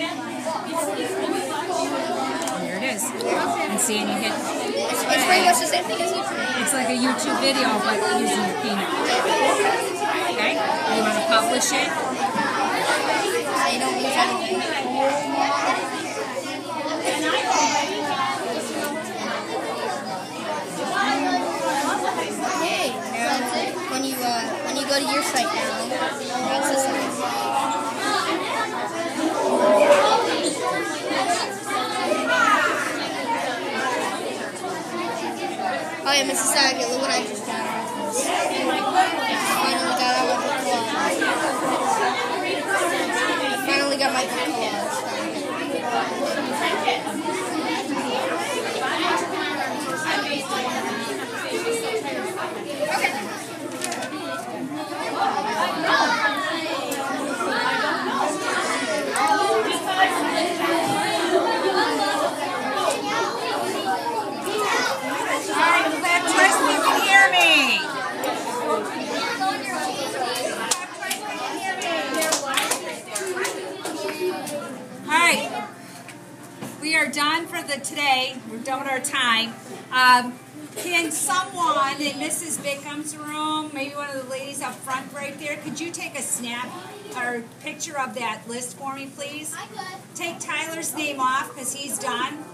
There it is. And see, and you hit. It's, it's pretty much the same thing as YouTube. It's like a YouTube video, but using the peanut. Okay? You want to publish it? I don't use anything. Hey, that's it. When you uh, when you go to your site now, that's the site. Oh yeah, Mrs. Saget, look what I just Alright. We are done for the today. We're done with our time. Um, can someone in Mrs. Bickham's room, maybe one of the ladies up front right there, could you take a snap or picture of that list for me, please? I could. Take Tyler's name off because he's done.